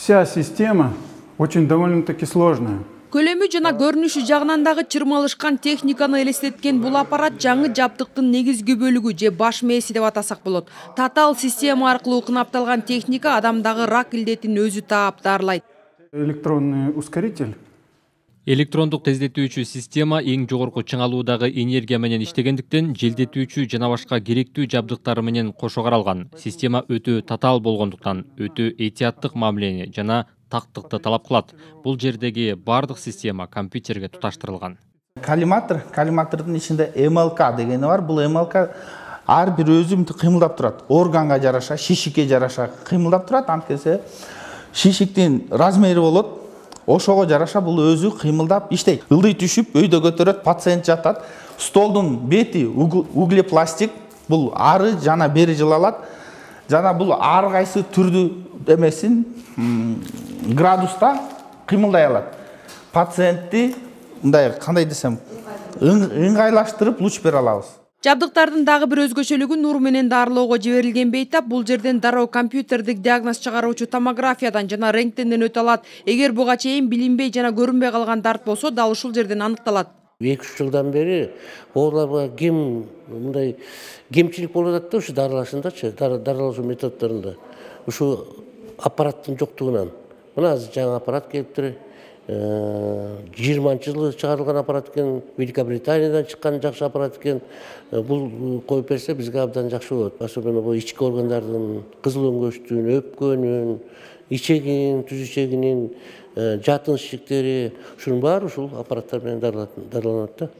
Вся система очень довольно-таки сложная. көлөмү жана көрүнүшү жагынан дагы чырмалышкан техниканы элестеткен бул аппарат жаңы жабдыктын негизги бөлүгү же баш мээси деп атасак болот татаал система аркылуу кынапталган техника адамдагы рак илдетин өзү таап дарылайт Электронный ускоритель электрондук тездетүүчү система эң жогорку чыңалуудагы энергия менен иштегендиктен желдетүүчү жана башка керектүү жабдыктары менен кошо каралган. Система өтө татаал болгондуктан өтө этияттык мамилени жана тактыкты талап кылат. Бул жердеги баардык система компьютерге туташтырылган. Коллиматор коллиматордун ичинде млк дегени бар. Бул млк ар бир өзү мынтип кыймылдап турат. Органга жараша шишикке жараша кыймылдап турат. Анткесе шишиктин размери болот. Ошого жараша бул өзү кыймылдап иштейт. Ылдый түшүп өйдө көтөрөт пациент жатат. Столдун бети углепластик бул ары жана бери жылалат. Жана бул ар кайсы түрдү эмесин градуста кыймылдай алат. Пациентти мындай кандай десем ыңгайлаштырып луч бере алабыз. Жабдыктардын дагы бир өзгөчөлүгү нур менен дарылоого жиберилген бейтап бул жерден дароо компьютердик диагноз чыгаруучу томографиядан жана рентгенден өтө алат. Эгер буга чейин билинбей жана көрүнбөй калган дарт болсо дал ушул жерден аныкталат. Эки үч жылдан бери ооларга кем мындай кемчилик болуп атат да ушу дарылашындачы дарылашуу методдорунда. Ушу аппараттын жоктугунан. Мына азыр жаңы аппарат келиптир жыйырманчы жылы чыгарылган аппарат экен великобританиядан чыккан жакшы аппарат экен бул коюп берсе бизге абдан жакшы болот. Особенно бул ички органдардын кызыл өңгөчтүн өпкөнүн ичегинин түз ичегинин жатын ишиктери ушунун баары ушул аппараттар менен дарыланат да.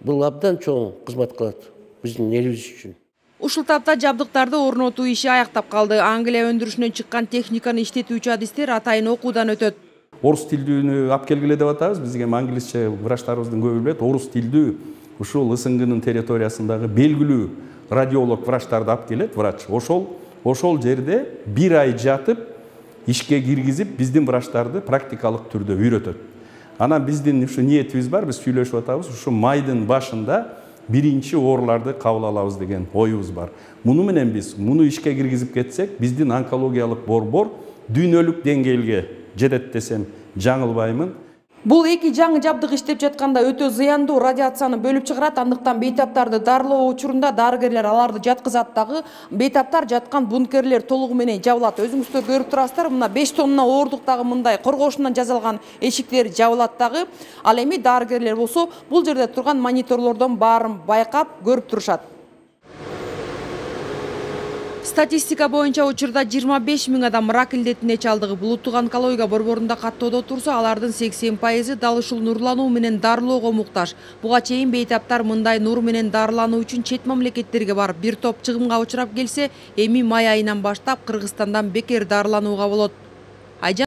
Бул абдан чоң кызмат кылат биздин элибиз үчүн. Ушул тапта жабдыктарды орнотуу иши аяктап калды. Англия өндүрүшүнөн чыккан техниканы иштетүүчү адистер атайын окуудан өтөт. Орус тилдүүнү алып келгиле деп атабыз биз эми англисче врачтарыбыздын көбү билет орус тилдүү ушул ысынгынын территориясындагы белгилүү радиолог врачтарды алып келет врач. Ошол ошол жерде бир ай жатып ишке киргизип биздин врачтарды практикалык түрдө үйрөтөт анан биздин ушу ниетибиз бар биз сүйлөшүп атабыз ушу майдын башында биринчи ооруларды кабыл алабыз деген оюбуз бар. Муну менен биз муну ишке киргизип кетсек биздин онкологиялык борбор дүйнөлүк деңгээлге жетет десем жаңылбаймын. Бул эки жаңы жабдык иштеп жатканда өтө зыяндуу радиацияны бөлүп чыгарат андыктан бейтаптарды дарылоо учурунда дарыгерлер аларды жаткызат дагы бейтаптар жаткан бункерлер толугу менен жабылат. Өзүңүздөр көрүп турасыздар мына беш тонна оорундуктагы мындай коргоошунан жасалган эшиктер жабылат дагы. Ал эми дарыгерлер болсо бул жерде турган мониторлордон баарын байкап көрүп турушат статистика боюнча учурда жыйырма беш миң адам рак илдетине чалдыгып улуттук онкология борборунда каттоодо турса алардын сексен пайызы дал ушул нурлануу менен дарылоого муктаж. Буга чейин бейтаптар мындай нур менен дарылануу үчүн чет мамлекеттерге барып бир топ чыгымга учурап келсе эми май айынан баштап кыргызстандан бекер дарыланууга болот